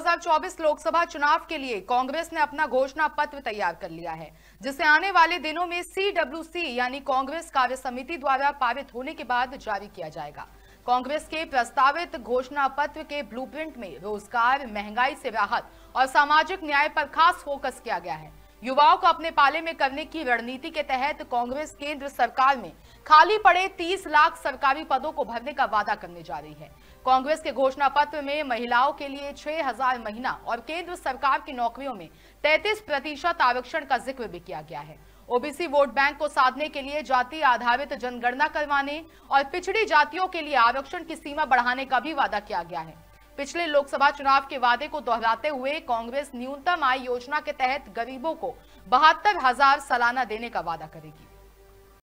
2024 लोकसभा चुनाव के लिए कांग्रेस ने अपना घोषणा पत्र तैयार कर लिया है, जिसे आने वाले दिनों में सीडब्ल्यूसी यानी कांग्रेस कार्य समिति द्वारा पारित होने के बाद जारी किया जाएगा। कांग्रेस के प्रस्तावित घोषणा पत्र के ब्लूप्रिंट में रोज़गार, महँगाई से राहत और सामाजिक न्याय पर खास फोकस किया गया है। युवाओं को अपने पाले में करने की रणनीति के तहत कांग्रेस केंद्र सरकार में खाली पड़े 30 लाख सरकारी पदों को भरने का वादा करने जा रही है। कांग्रेस के घोषणा पत्र में महिलाओं के लिए 6000 महीना और केंद्र सरकार की नौकरियों में 33 प्रतिशत आरक्षण का ज़िक्र भी किया गया है। ओबीसी वोट बैंक को साधने के लिए जाति आधारित जनगणना करवाने और पिछड़ी जातियों के लिए आरक्षण की सीमा बढ़ाने का भी वादा किया गया है। पिछले लोकसभा चुनाव के वादे को दोहराते हुए कांग्रेस न्यूनतम आय योजना के तहत गरीबों को बहत्तर हज़ार सालाना देने का वादा करेगी।